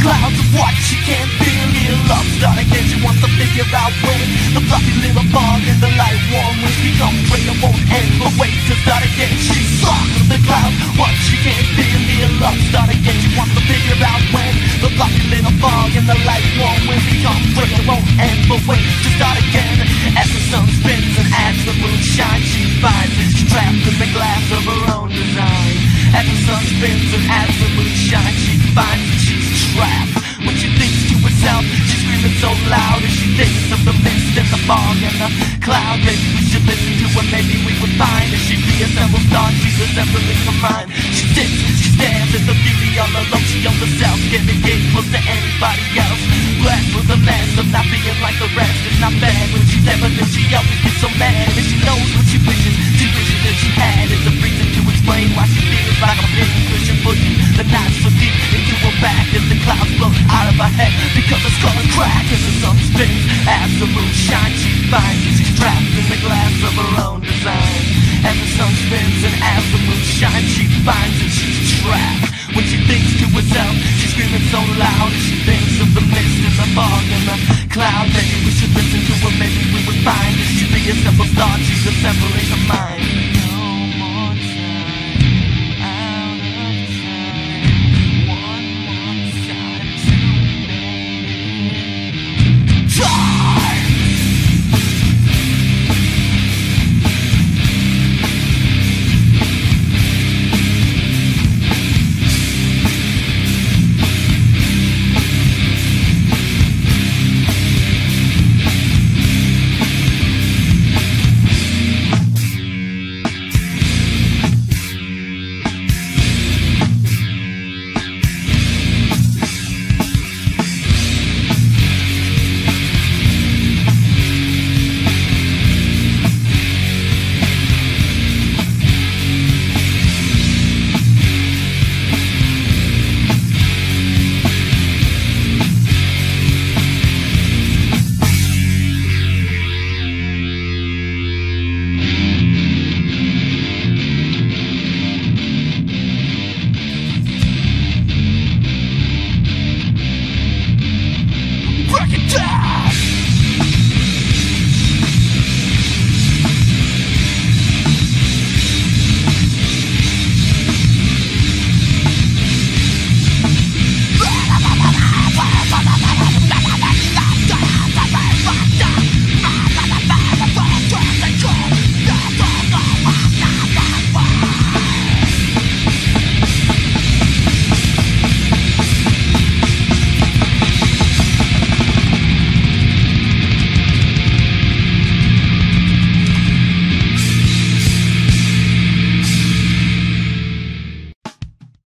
clouds of what she can't feel. Here love start again, she wants to figure out when? The fluffy little fog and the light warm winds become gray and won't end. But wait to start again, she's soft of the clouds What she can't feel, here love start again She wants to figure out when? The fluffy little fog and the light warm winds become gray and won't end. But wait to start again As the sun spins and as the moon shines She finds she's trapped in the glass of her own design. As the sun spins and as the moon shines She she's When she thinks to herself She's screaming so loud As she thinks of the mist and the fog and the cloud. Maybe we should listen to her Maybe we would find As she reassembles thoughts She's assembling her mind. She sits, she stands as the beauty all alone. She owns herself Getting getting close to anybody else. Blessed with the mess of not being like the rest It's not bad clouds blow out of her head Because the skull is cracked As the sun spins As the moon shines She finds she's trapped in the glass of her own design. As the sun spins And as the moon shines She finds that she's trapped. When she thinks to herself She's screaming so loud As she thinks of the mist and the fog and the cloud. Maybe we should listen to her Maybe we would find That she reassembles thoughts She's assembling her mind